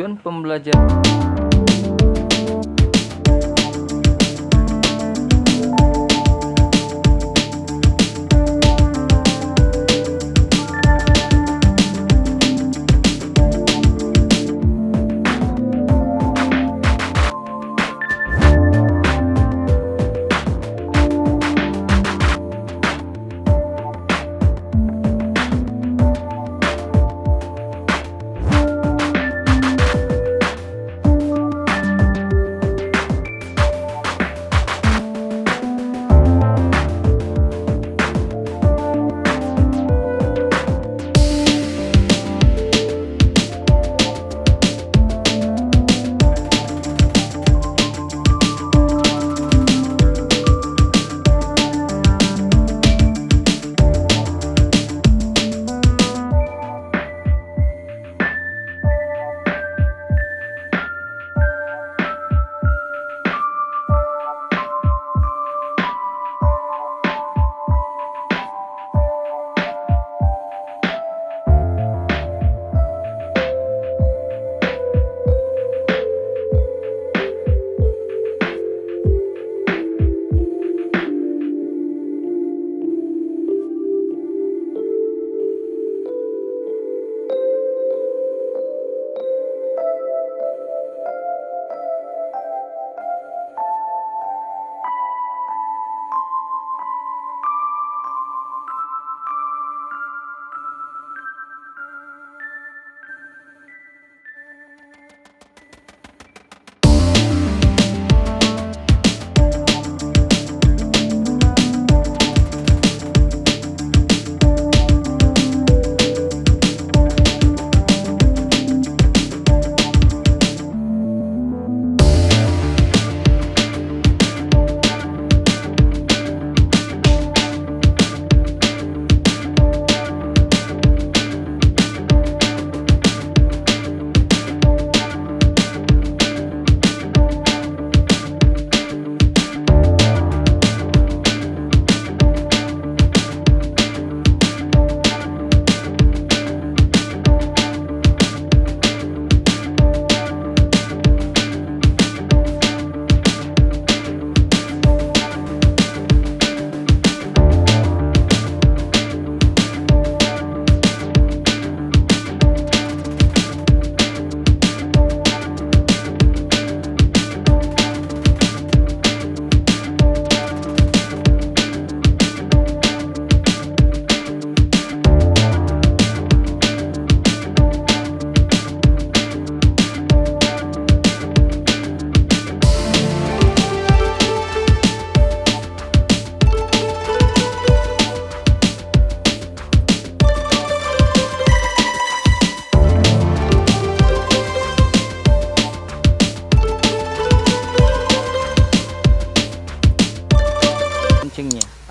tujuan pembelajaran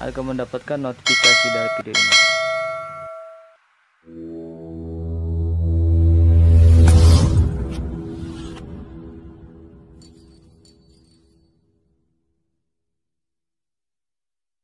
agar mendapatkan notifikasi dari video ini.